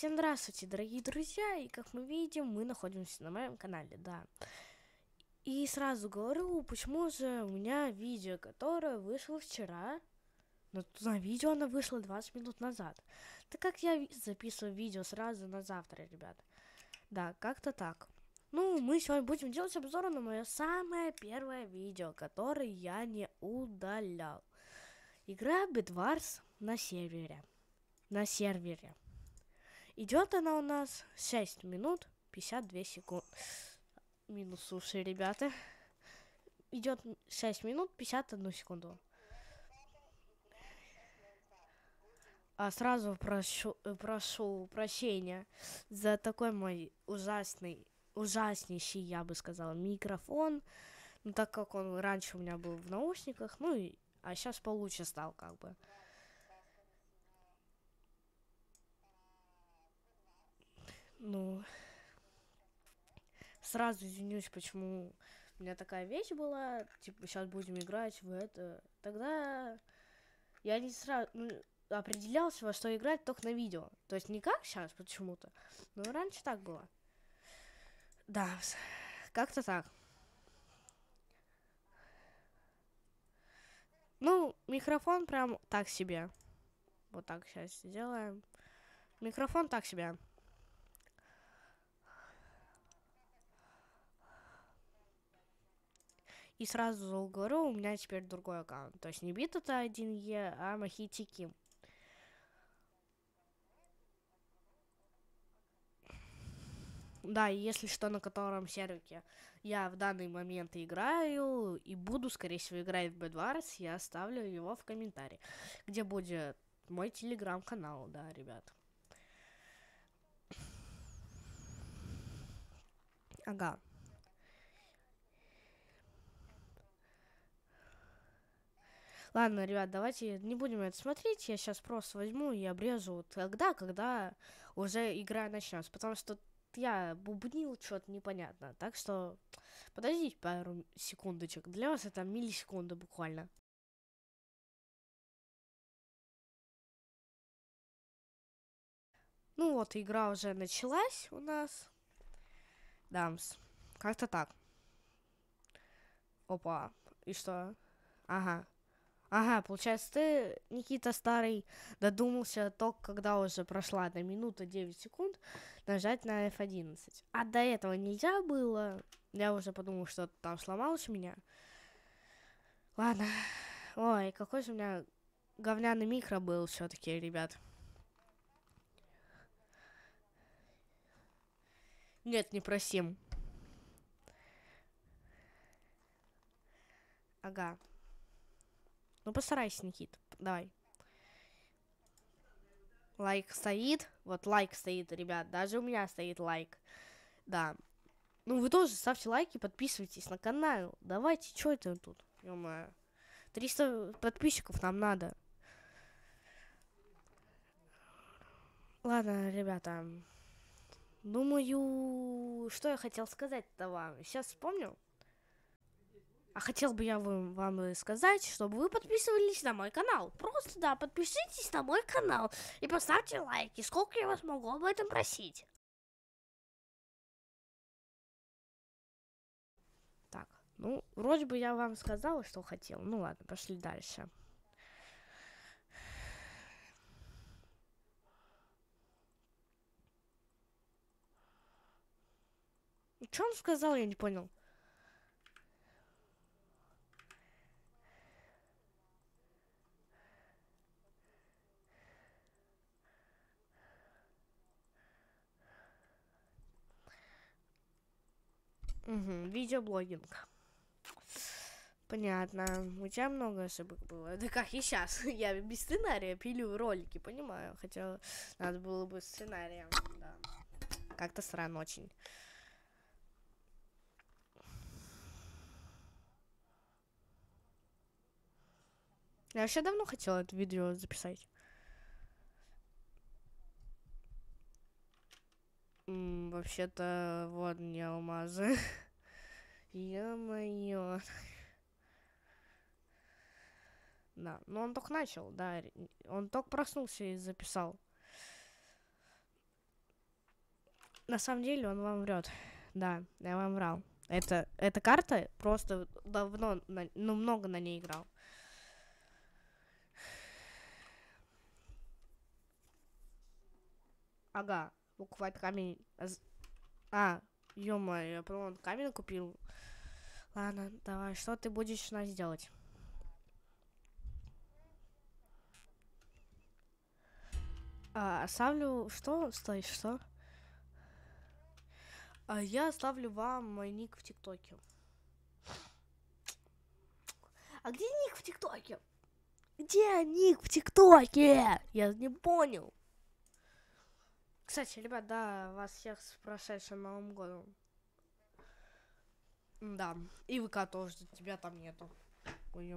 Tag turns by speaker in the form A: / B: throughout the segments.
A: Всем здравствуйте, дорогие друзья, и как мы видим, мы находимся на моем канале, да. И сразу говорю, почему же у меня видео, которое вышло вчера, но на видео оно вышло 20 минут назад. Так как я записываю видео сразу на завтра, ребят. Да, как-то так. Ну, мы сегодня будем делать обзор на мое самое первое видео, которое я не удалял. Игра Bedwars на сервере. На сервере. Идет она у нас 6 минут 52 секунд. Минус уши, ребята. Идет 6 минут 51 секунду. А сразу прошу, прошу прощения за такой мой ужасный, ужаснейший, я бы сказала, микрофон. Ну, так как он раньше у меня был в наушниках, ну, и, а сейчас получше стал, как бы. Ну, сразу извинюсь, почему у меня такая вещь была, типа, сейчас будем играть в это. Тогда я не сразу ну, определялся, во что играть только на видео. То есть не как сейчас почему-то, но раньше так было. Да, как-то так. Ну, микрофон прям так себе. Вот так сейчас сделаем. Микрофон так себе. И сразу говорю, у меня теперь другой аккаунт. То есть не бит это 1Е, а Махитики. Да, если что, на котором сервике я в данный момент играю и буду, скорее всего, играть в Bedwars, я оставлю его в комментарии, где будет мой телеграм-канал, да, ребят. Ага. Ладно, ребят, давайте не будем это смотреть. Я сейчас просто возьму и обрежу тогда, когда уже игра начнется. Потому что я бубнил что-то непонятно. Так что подождите пару секундочек. Для вас это миллисекунды буквально. Ну вот, игра уже началась у нас. Дамс. Как-то так. Опа. И что? Ага. Ага, получается, ты, Никита Старый, додумался только когда уже прошла одна минута 9 секунд нажать на F11. А до этого нельзя было. Я уже подумал, что там сломалось у меня. Ладно. Ой, какой же у меня говняный микро был все-таки, ребят. Нет, не просим. Ага. Ну, постарайся, Никит. Давай. Лайк стоит. Вот лайк стоит, ребят. Даже у меня стоит лайк. Да. Ну, вы тоже ставьте лайки, подписывайтесь на канал. Давайте, что это тут? ё 300 подписчиков нам надо. Ладно, ребята. Думаю, что я хотел сказать-то вам. Сейчас вспомню. А хотел бы я вам, вам сказать, чтобы вы подписывались на мой канал. Просто, да, подпишитесь на мой канал и поставьте лайки. Сколько я вас могу об этом просить? Так, ну, вроде бы я вам сказала, что хотел. Ну ладно, пошли дальше. Что он сказал, я не понял. Угу, видеоблогинг. Понятно. У тебя много ошибок было. Да как и сейчас. Я без сценария пилю ролики, понимаю. Хотя надо было бы сценарием. Да. Как-то странно очень. Я вообще давно хотела это видео записать. Вообще-то, вот мне алмазы. Ё-моё. Да, но он только начал, да. Он только проснулся и записал. на самом деле он вам врет. Да, я вам врал. Это, эта карта просто давно, на, ну, много на ней играл. Ага, покупать камень. А, ё я по камень купил. Ладно, давай, что ты будешь нас делать? А, оставлю... Что? Стой, что? А я оставлю вам мой ник в ТикТоке. А где ник в ТикТоке? Где ник в ТикТоке? Я не понял. Кстати, ребят, да, вас всех с прошедшим Новым годом. Да, и ВК тоже, тебя там нету. Ой,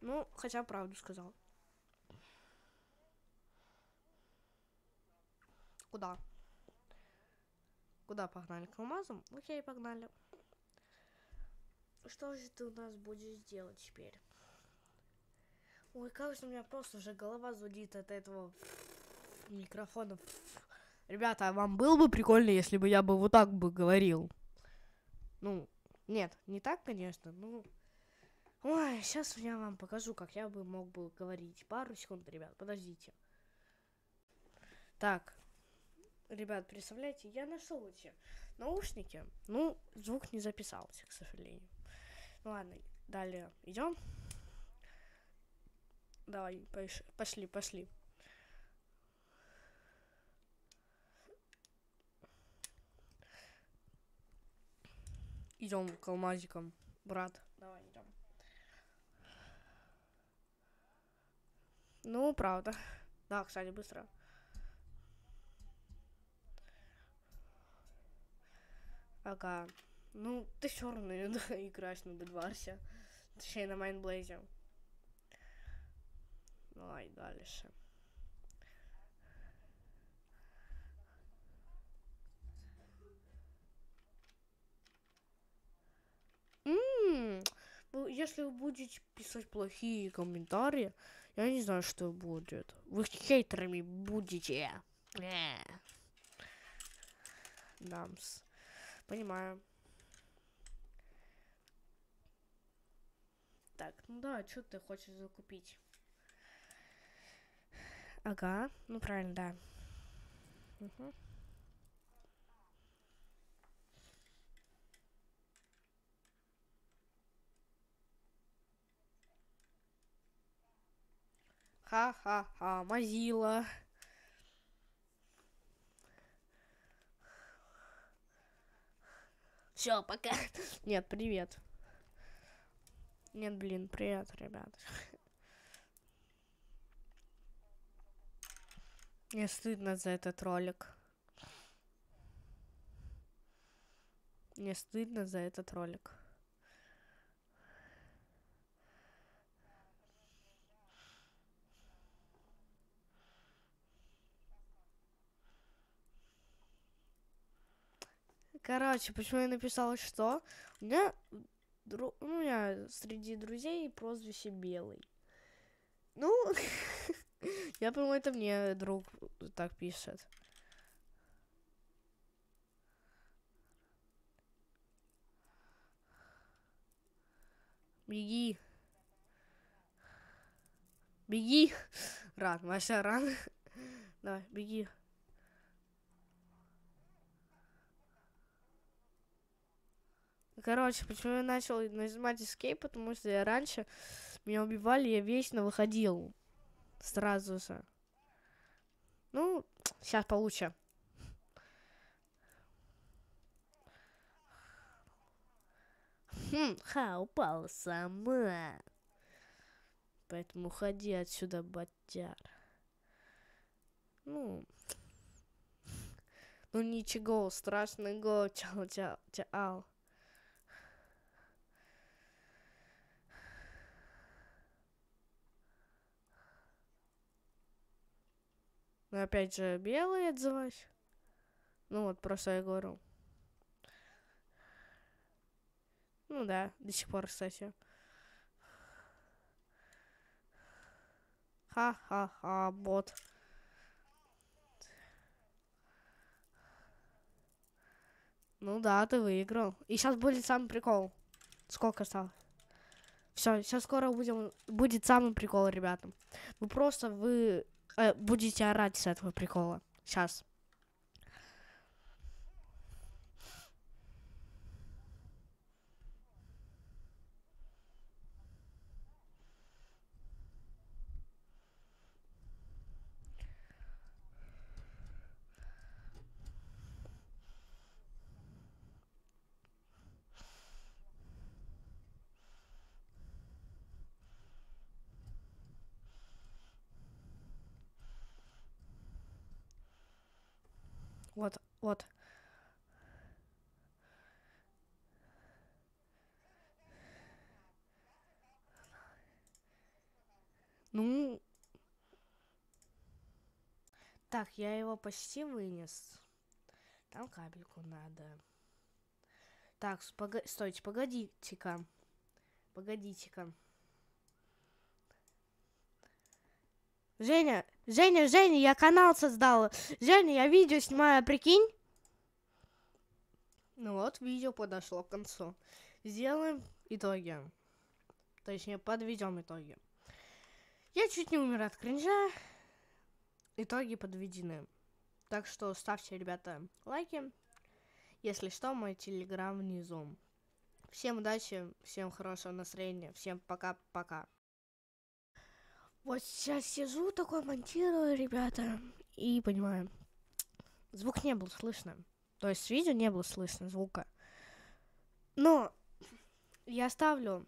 A: Ну, хотя правду сказал. Куда? Куда погнали? К алмазам? Окей, погнали. Что же ты у нас будешь делать теперь? Ой, же у меня просто уже голова зудит от этого микрофона. Ребята, а вам было бы прикольно, если бы я бы вот так бы говорил? Ну, нет, не так, конечно, ну... Ой, сейчас я вам покажу, как я бы мог бы говорить. Пару секунд, ребят, подождите. Так, ребят, представляете, я нашел эти наушники. Ну, звук не записался, к сожалению. Ну ладно, далее идем. Давай, пошли, пошли. Идем к алмазикам, брат. Давай, идем. Ну, правда. Да, кстати, быстро. Ага. Ну, ты все равно играешь на Бедварсе. Точнее, на Майнблейзе. Давай дальше. Ммм, если вы будете писать плохие комментарии, я не знаю, что будет. Вы хейтерами будете. Дамс. Понимаю. Так, ну да, что ты хочешь закупить? Ага, ну правильно, да. Угу. Ха-ха-ха, Мазила. Все, пока. Нет, привет. Нет, блин, привет, ребят. Мне стыдно за этот ролик. Мне стыдно за этот ролик. Короче, почему я написала что? У меня, дру... у меня среди друзей прозвище Белый. Ну, Я думаю, это мне друг так пишет. Беги. Беги. Ран, Маша, ран. Давай, беги. Короче, почему я начал нажимать escape, потому что я раньше меня убивали, я вечно выходил сразу же. Ну, сейчас получше. Хм, ха, упала сама. Поэтому уходи отсюда, батяр. Ну, ну ничего, страшного, чао, Но опять же, белый отзываюсь. Ну вот, просто я говорю. Ну да, до сих пор, кстати. Ха-ха-ха, бот. Ну да, ты выиграл. И сейчас будет самый прикол. Сколько стало? Все, сейчас скоро будем будет самый прикол, ребята. Вы просто вы э, будете орать с этого прикола. Сейчас. Вот, вот. Ну... Так, я его почти вынес. Там капельку надо. Так, спога... стойте, погодите-ка. Погодите-ка. Женя, Женя, Женя, я канал создала. Женя, я видео снимаю, прикинь? Ну вот, видео подошло к концу. Сделаем итоги. Точнее, подведем итоги. Я чуть не умер от кринжа. Итоги подведены. Так что ставьте, ребята, лайки. Если что, мой телеграм внизу. Всем удачи, всем хорошего настроения, всем пока-пока. Вот сейчас сижу, такой монтирую, ребята, и понимаю, звук не был слышно. То есть видео не было слышно звука. Но я оставлю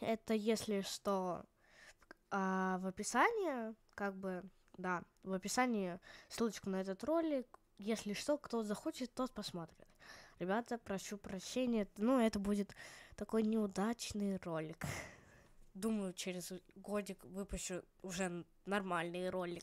A: это, если что, а, в описании, как бы, да, в описании ссылочку на этот ролик. Если что, кто захочет, тот посмотрит. Ребята, прошу прощения, ну, это будет такой неудачный ролик. Думаю, через годик выпущу уже нормальный ролик.